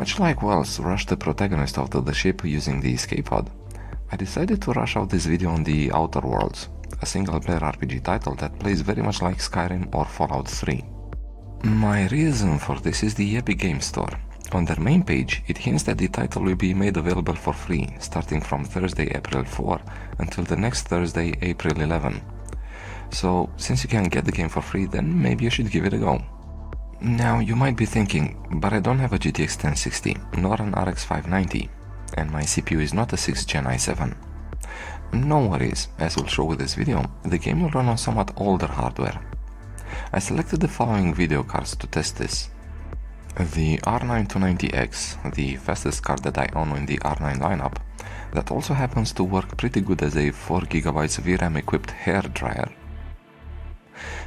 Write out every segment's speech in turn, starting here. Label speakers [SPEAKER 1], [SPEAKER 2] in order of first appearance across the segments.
[SPEAKER 1] Much like Welles rushed the protagonist out of the ship using the escape pod, I decided to rush out this video on the Outer Worlds, a single-player RPG title that plays very much like Skyrim or Fallout 3. My reason for this is the Epic Game Store. On their main page, it hints that the title will be made available for free, starting from Thursday, April 4 until the next Thursday, April 11. So, since you can get the game for free, then maybe you should give it a go. Now, you might be thinking, but I don't have a GTX 1060, nor an RX 590, and my CPU is not a 6th Gen i7. No worries, as we'll show with this video, the game will run on somewhat older hardware. I selected the following video cards to test this. The R9 290X, the fastest card that I own in the R9 lineup, that also happens to work pretty good as a 4GB VRAM equipped hair dryer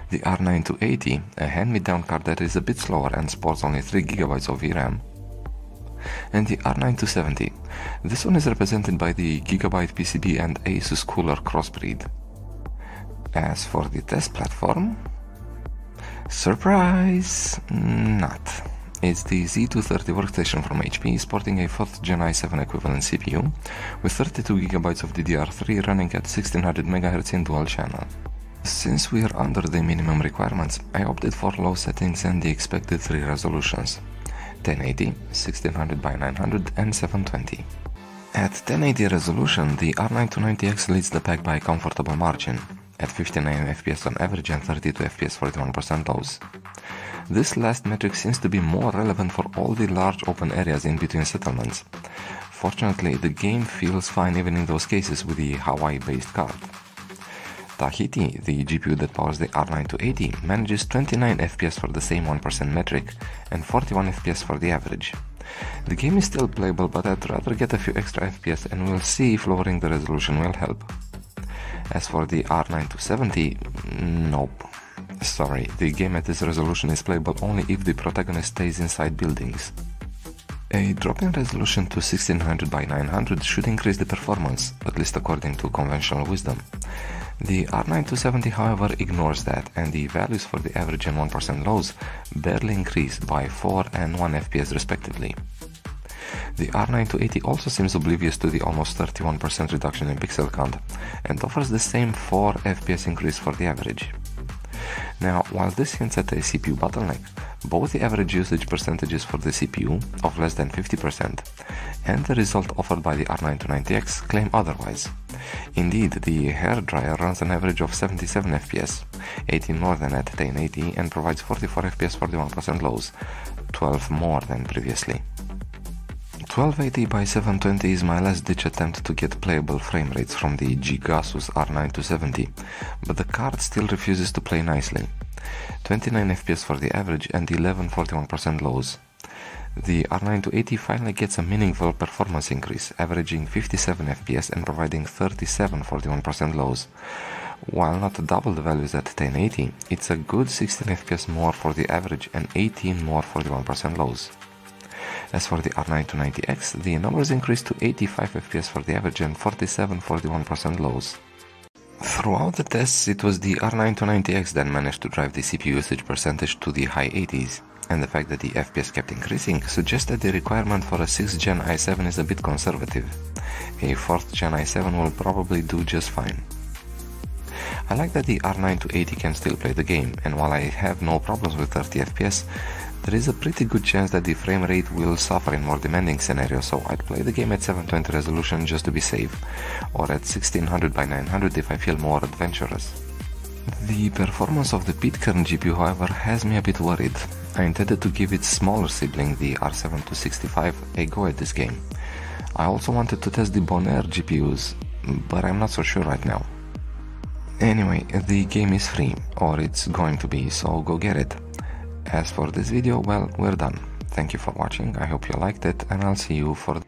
[SPEAKER 1] the R9280, a hand-me-down card that is a bit slower and sports only 3GB of VRAM, and the R9270. This one is represented by the Gigabyte PCB and Asus Cooler crossbreed. As for the test platform, surprise, not. It's the Z230 workstation from HP sporting a 4th Gen i7 equivalent CPU with 32GB of DDR3 running at 1600 MHz in dual channel. Since we are under the minimum requirements, I opted for low settings and the expected three resolutions 1080, 1600 by 900 and 720. At 1080 resolution, the R9290X leads the pack by a comfortable margin, at 59 FPS on average and 32 FPS 41% lows. This last metric seems to be more relevant for all the large open areas in between settlements. Fortunately, the game feels fine even in those cases with the Hawaii-based card. Tahiti, the GPU that powers the R9280, manages 29 FPS for the same 1% metric and 41 FPS for the average. The game is still playable, but I'd rather get a few extra FPS and we'll see if lowering the resolution will help. As for the R9270, nope. Sorry, the game at this resolution is playable only if the protagonist stays inside buildings. A drop in resolution to 1600 by 900 should increase the performance, at least according to conventional wisdom. The R9270 however ignores that and the values for the average and 1% lows barely increase by 4 and 1 FPS respectively. The R9280 also seems oblivious to the almost 31% reduction in pixel count and offers the same 4 FPS increase for the average. Now, while this hints at a CPU bottleneck, both the average usage percentages for the CPU, of less than 50%, and the result offered by the R9290X claim otherwise. Indeed, the hair dryer runs an average of 77 FPS, 18 more than at 1080, and provides 44 FPS 41% lows, 12 more than previously. 1280 by 720 is my last ditch attempt to get playable frame rates from the Gigasus R9270, but the card still refuses to play nicely. 29 FPS for the average and 11 41% lows. The R9280 finally gets a meaningful performance increase, averaging 57 FPS and providing 37 41% lows. While not double the values at 1080, it's a good 16 FPS more for the average and 18 more 41% lows. As for the R9290X, the numbers increased to 85 FPS for the average and 47 41% lows. Throughout the tests, it was the R9290X that managed to drive the CPU usage percentage to the high 80s and the fact that the FPS kept increasing suggests that the requirement for a 6th gen i7 is a bit conservative. A 4th gen i7 will probably do just fine. I like that the R9 280 can still play the game, and while I have no problems with 30 FPS, there is a pretty good chance that the frame rate will suffer in more demanding scenarios, so I'd play the game at 720 resolution just to be safe, or at 1600 by 900 if I feel more adventurous. The performance of the Pitcairn GPU however has me a bit worried. I intended to give its smaller sibling, the R7-265, a go at this game. I also wanted to test the Bonaire GPUs, but I'm not so sure right now. Anyway, the game is free, or it's going to be, so go get it. As for this video, well, we're done. Thank you for watching, I hope you liked it, and I'll see you for